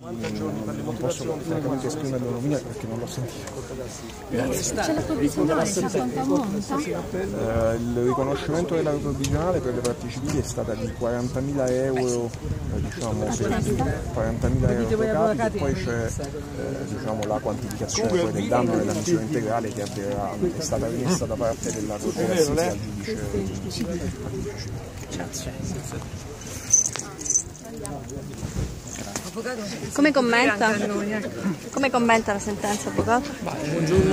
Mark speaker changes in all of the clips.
Speaker 1: Non posso francamente esprimere l'opinione perché non l'ho sentito.
Speaker 2: C'è la provvisionale, sa quanta monta?
Speaker 1: Eh, il riconoscimento della provvisionale per le parti civili è stata di 40.000 euro, eh, diciamo, per 40.000 euro per capite, poi c'è eh, diciamo, la quantificazione poi del danno della misura integrale che avverrà, è stata rimessa da parte della Corte d'Assise al giudice.
Speaker 2: Come commenta? Come commenta la sentenza, avvocato?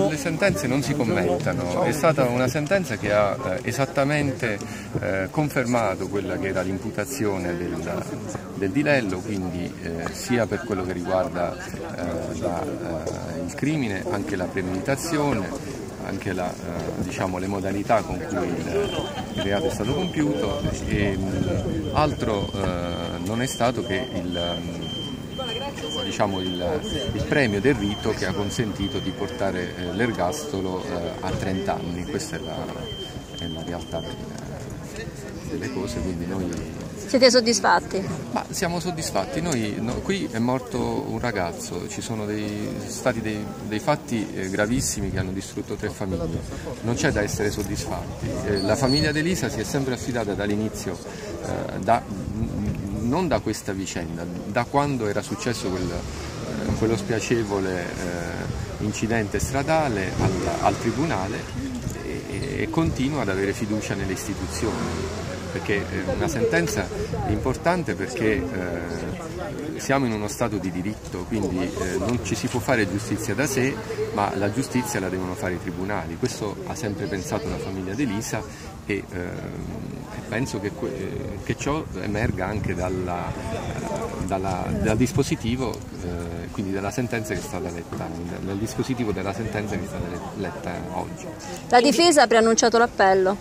Speaker 3: Le sentenze non si commentano, è stata una sentenza che ha eh, esattamente eh, confermato quella che era l'imputazione del, del Dilello, quindi eh, sia per quello che riguarda eh, la, eh, il crimine, anche la premeditazione, anche la, eh, diciamo, le modalità con cui il, il, reato è stato compiuto. E mh, altro non è stato che il diciamo, il, il, premio del rito che ha consentito di portare eh, l'ergastolo eh, a 30 anni, questa è la, è la realtà delle, delle, cose, quindi noi...
Speaker 2: Siete soddisfatti?
Speaker 3: Ma siamo soddisfatti, noi, no, qui è morto un ragazzo, ci sono dei, stati dei, dei fatti eh, gravissimi che hanno distrutto tre famiglie, non c'è da essere soddisfatti, eh, la famiglia di Elisa si è sempre affidata dall'inizio eh, da non da questa vicenda, da quando era successo quel, eh, quello spiacevole eh, incidente stradale al, al Tribunale e, e, continua ad avere fiducia nelle istituzioni perché è una sentenza importante perché eh, siamo in uno Stato di diritto, quindi eh, non ci si può fare giustizia da sé, ma la giustizia la devono fare i tribunali. Questo ha sempre pensato la famiglia di Elisa e eh, penso che, che, ciò emerga anche dalla, dalla, dal dispositivo, eh, quindi dalla sentenza che è stata letta, dal dispositivo della sentenza che è stata letta oggi.
Speaker 2: La difesa ha preannunciato l'appello?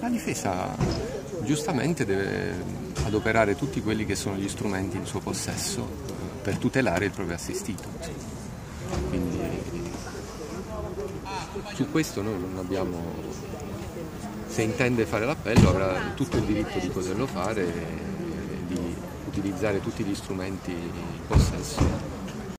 Speaker 3: La difesa giustamente deve adoperare tutti quelli che sono gli strumenti in suo possesso eh, per tutelare il proprio assistito. Quindi su questo noi non abbiamo se intende fare l'appello avrà tutto il diritto di poterlo fare e di utilizzare tutti gli strumenti in possesso